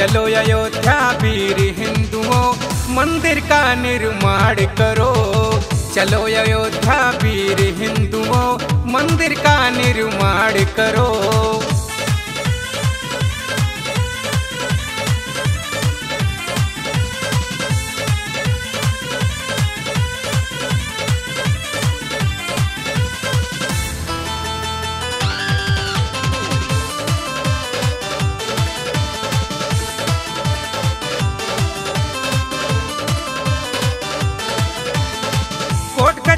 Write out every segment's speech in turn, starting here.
चलो अयोध्या वीर हिंदुओं, मंदिर का निर्माण करो। चलो अयोध्या वीर हिंदुओं, मंदिर का निर्माण करो।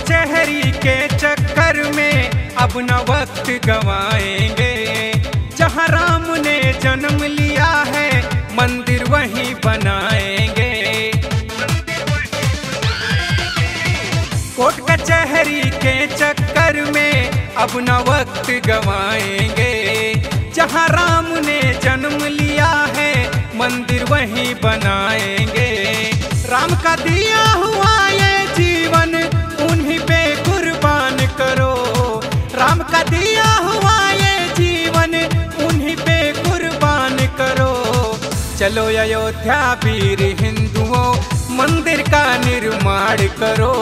कचहरी के चक्कर में अब न वक्त गवाएँगे। जहाँ राम ने जन्म लिया है, मंदिर वहीं बनाएँगे। कोर्ट कचहरी के चक्कर में अब न वक्त गवाएँगे। जहाँ राम ने जन्म लिया है, मंदिर वहीं बनाएँगे। राम का दिया हुआ चलो अयोध्या वीर हिंदुओं, मंदिर का निर्माण करो।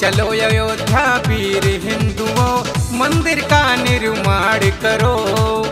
चलो अयोध्या वीर हिंदुओं, मंदिर का निर्माण करो।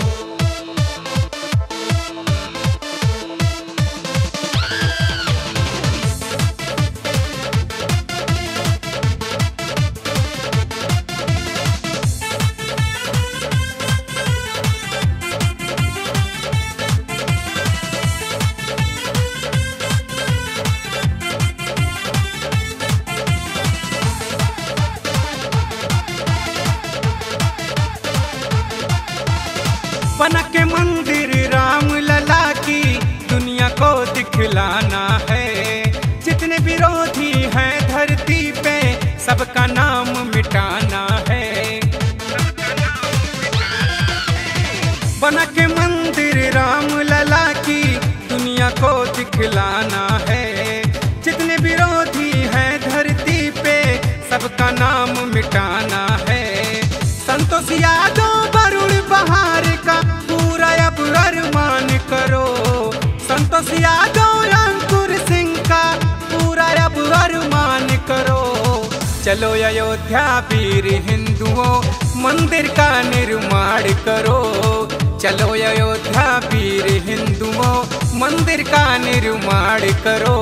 बना के मंदिर राम लला की दुनिया को दिखलाना है। जितने विरोधी हैं धरती पे, सबका नाम मिटाना है। बना के मंदिर राम लला की दुनिया को दिखलाना है। जितने विरोधी हैं धरती पे, सबका नाम मिटाना है। संतोष संतोष यादव अंकुर सिंह का पूरा अब अरमान करो। चलो अयोध्या वीर हिंदुओं, मंदिर का निर्माण करो। चलो अयोध्या वीर हिंदुओं, मंदिर का निर्माण करो।